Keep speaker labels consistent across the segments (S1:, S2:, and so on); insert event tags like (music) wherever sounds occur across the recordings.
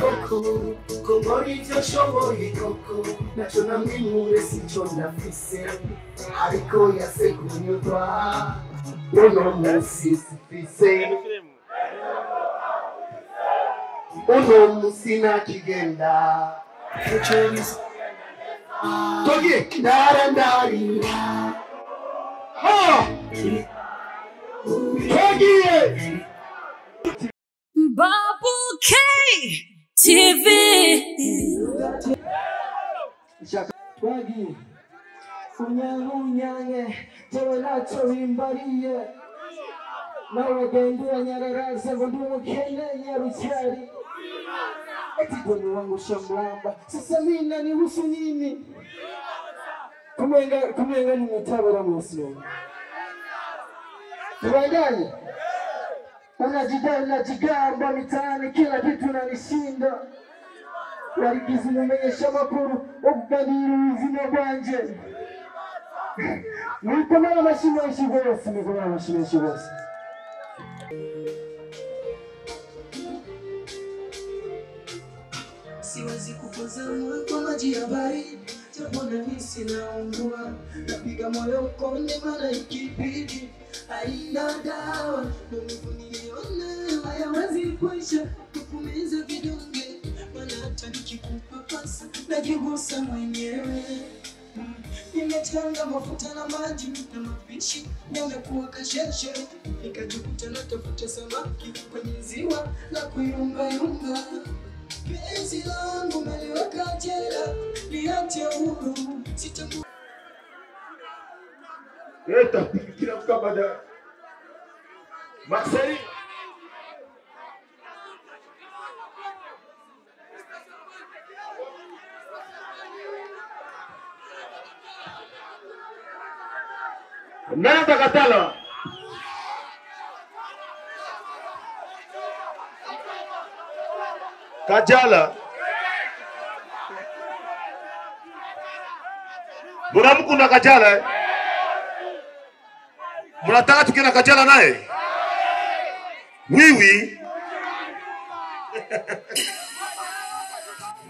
S1: koko kongo nibyo nshoboye koko nacyo namwimure si cyo ndafise ariko yasekunyurwa uno munsi sifise uno munsi nakigenda toge ndara ndarira ha
S2: Babu K TV.
S1: Chakagi. Unyangu ni husu nini? Kumenga, kumenga ni unajigamba unajigamba mitaani, kila kitu unanishinda warigizi mumenyesha amakuru okuganira ubuzima bwanje mwikomana amashi menshi rwose mwikomana
S3: siwezi kupoza moyo kwa maji ya baridi, japo na mimi napiga moyo konde, maana ikibidi haina dawa, maumivu hayawezi kuisha kukumiza vidonge, maana hata nikikupapasa najigusa mwenyewe hmm, nimetanga mafuta na maji na mapishi yamekuwa kasheshe, nikajikuta na tafuta samaki kwenye ziwa la kuyumbayumba. Penzi langu meliweka jela, niache huru sitamu
S1: Eta, kila mtu Marcelino Nenda Katala. Kajala. na Kajala eh? Mnataka tukina Kajala naye?
S4: Wiwi. (laughs)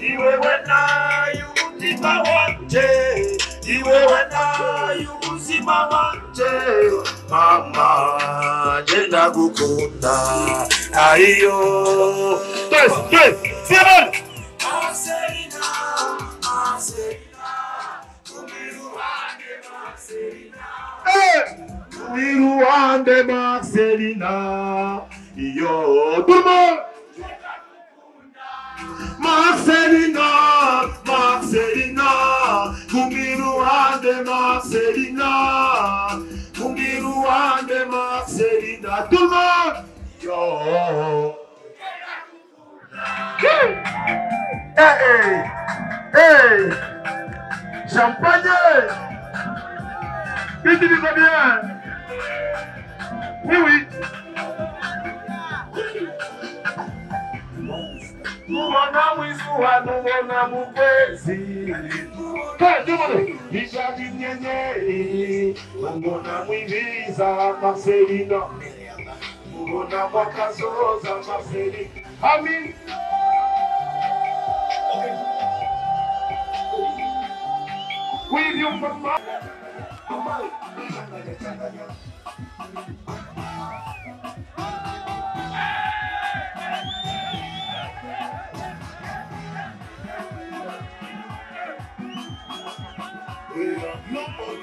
S1: Iwe wena yukuti mawanje Iwe wena yukusi mawanje Mama jenda gukunda, Ayo Yes, Marcelina, seven Aserina, aserina Kumiruande maserina Eh, kumiruande maserina Yo, durma Marcelina, Marcelina, Kumiruande Marcelina, Kumiruande Marcelina, tout Yo. hey, hey. Champagne. Qu'est-ce que tu dis bien? Oui, oui. anuona mupezi nishajinyenyei muona mwiviza maselino muona mwakazoza maseli amin With you, mama.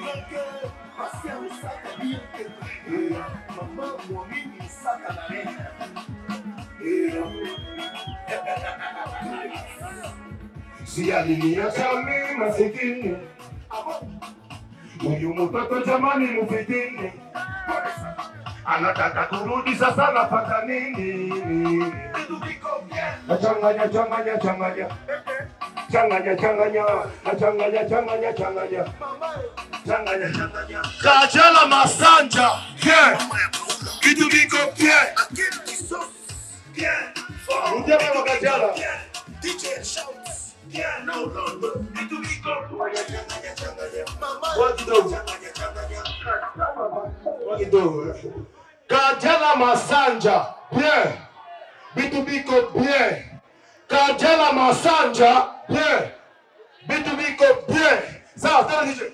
S1: vainqueur, ancien Moussaka Biyoke, maman Moumine sana paka nini?
S5: changanya, changanya changanya changanya changanya changanya changanya changanya changanya kajala masanja yeah kidubiko biko yeah kajala DJ shouts yeah no no no do do kajala masanja yeah masanja Bien. Bitumiko bien. Sasa tarajije.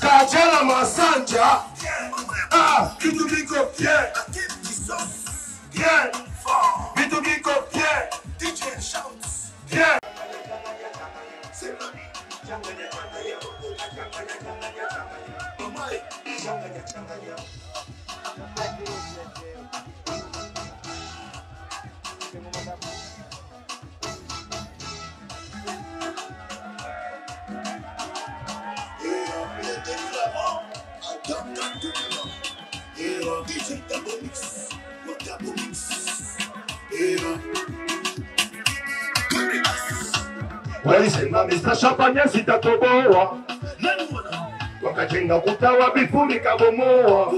S5: Kajala masanja. Ah, bitumiko bien. Bien. Bitumiko bien. DJ shouts. Bien. C'est Mr. Shapanya sitatoboa, wakajenga kutawa bifuni kabomoa.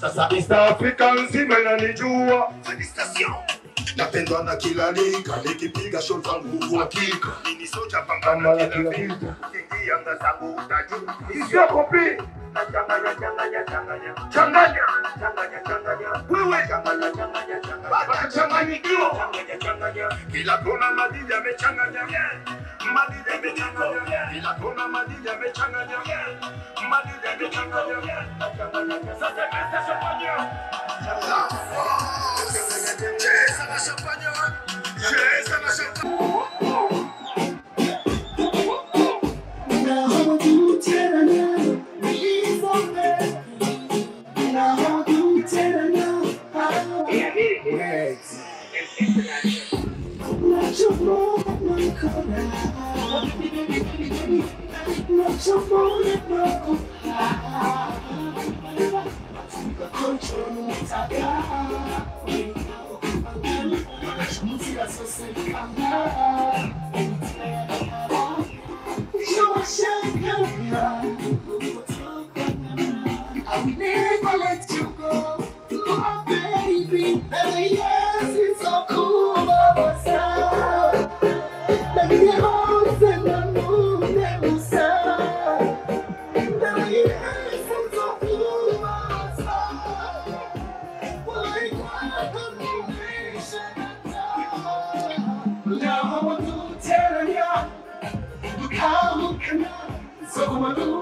S5: Sasa East Africa nzima inanijua, napendwa na kila lika, nikipiga shot za nguvu hakika, mimi soja pambana kila vita, ingia kopi changanya wewe pata changanyikio kila kona madini yamechanganya madini yamechanganya kila kona madini yamechanganya madini yamechanganya sasa You're a love. Come (laughs)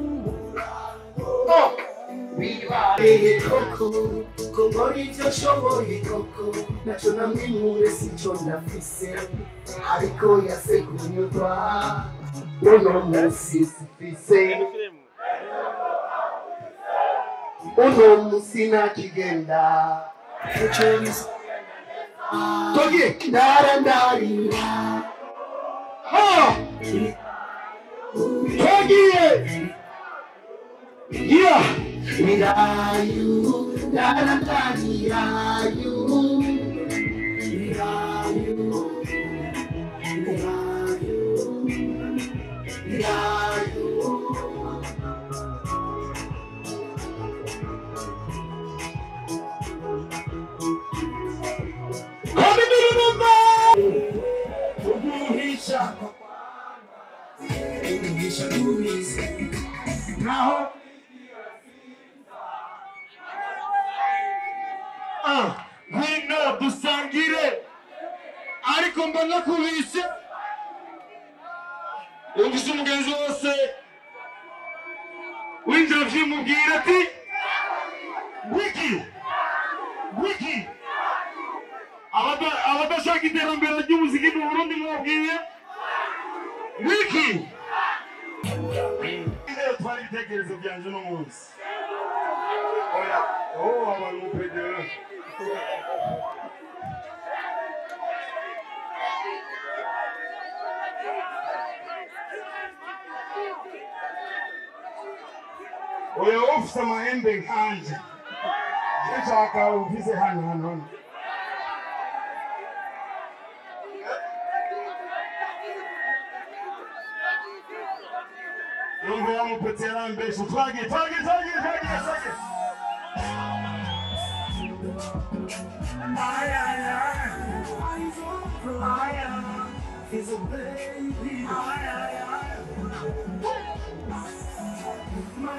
S5: Eye koko kongora ibyo koko nacyo namwimure sicyo ndafise ariko yase kunyurwa uno munsi sifise uno munsi nakigenda toge ndara ndarinda
S1: togiye yeah
S5: ndani yayu, ndani yayu.
S1: 선관나 콜이
S5: 있어?
S1: 여기서 무게에서 왔어? 우리 잠시 무기라티? Wiki! Wiki! abadashaka iterambere ry'umuziki mu Burundi mwabwiye wiki ibyo o ibitekerezo byanje uno munsi oya oh abantu pedero oyo ofisa mahembe nkanje kyekyaga ovize hano hano hano Mungu yamupotela mbesho. Twage, twage, twage, twage, twage. Ay, ay, ay. Ay, ay, ay. He's a baby. Ay, ay,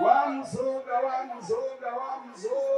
S1: Wamzonga, wamzonga, wamzonga.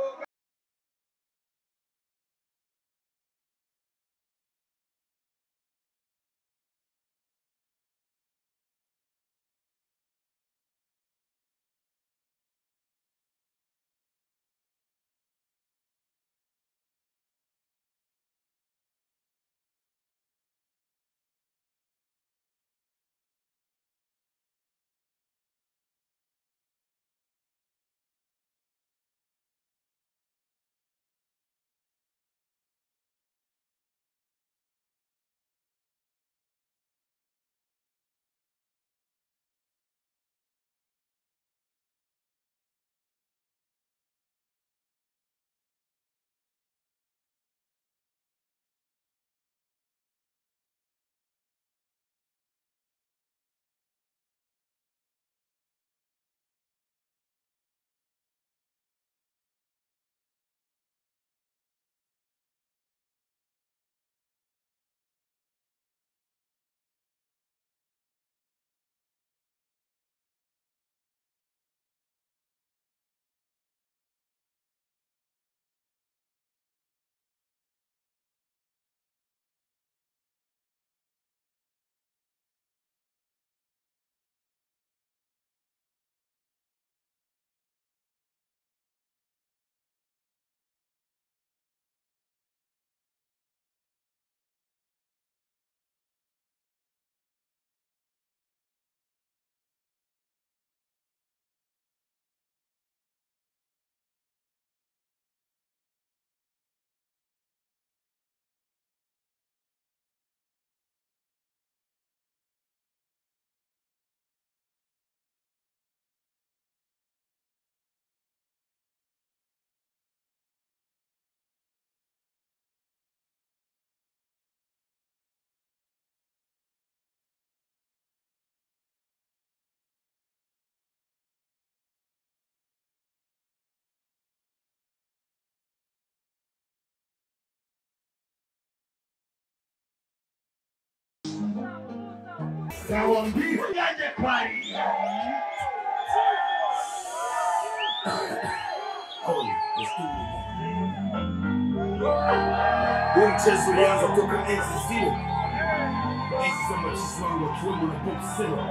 S1: yawambie yaje kwalia
S4: huu mchezo ulianza toka enzi zile enzi za machizi wangu wakiwemo na Bob Seger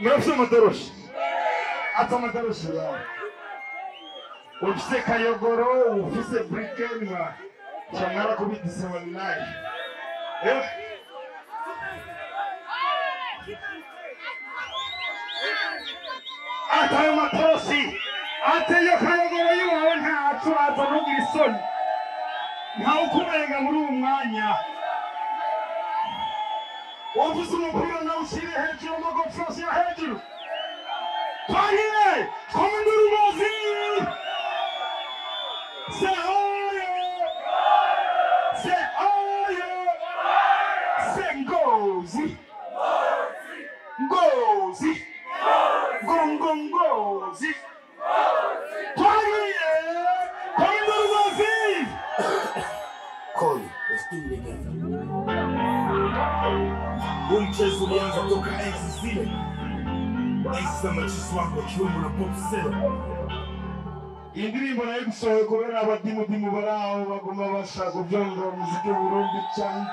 S1: Nasıl mı duruş? Atama duruş. ufise kayogoro ufise brikenwa ca mwarakubidise wallahi eh? atayo matosi ateyo kayogoro yiwawe ntaco aza nugira isoni ntawe ukurenga muri uwo mwanya wavuze umupira nawe ushyire hejuru amagofu yose yo hejuru twahire
S4: komunduru school together. Ulicheza ulianza toka enzi zile, wako na
S1: indirimbo nayo dusohoye kubera abadimudimu bari aho baguma bashaka w'uburundi cyangwa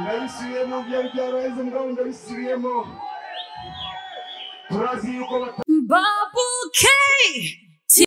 S1: ndabisubiyemo byari byaraheze mugabo ndabisubiyemo turazi yuko